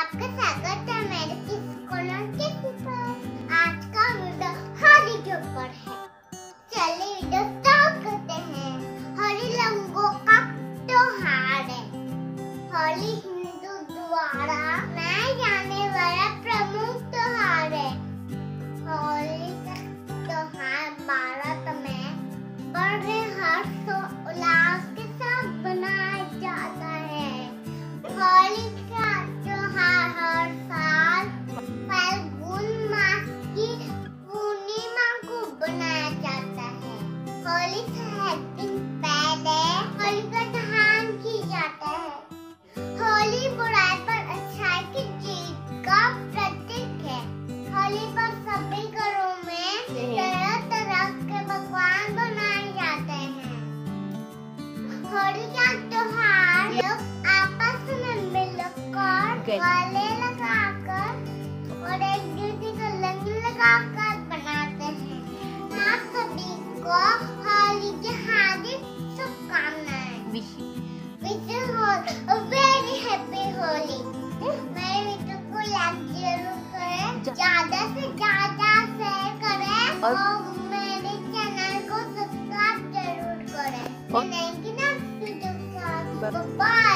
आपका स्वागत है मेरे इस कॉर्नर के ऊपर। आज का वीडियो होली के ऊपर है। चलिए वीडियो स्टार्ट करते हैं। होली रंगों का त्योहार है। होली होली एक दिन पहले होली का दहन की जाता है। होली बुराई पर अच्छाई की जीत का प्रतीक है। होली पर सभी घरों में तरह तरह के पकवान बनाए जाते हैं। होली का त्योहार लोग आपस में मिलकर गले लगाकर और एक दूसरे को रंग लगाकर बनाते हैं। आप सभी को जा- ज़्यादा से ज़्यादा शेयर करें और- और मेरे चैनल को सब्सक्राइब ज़रूर करें। थैंक यू ना. बाय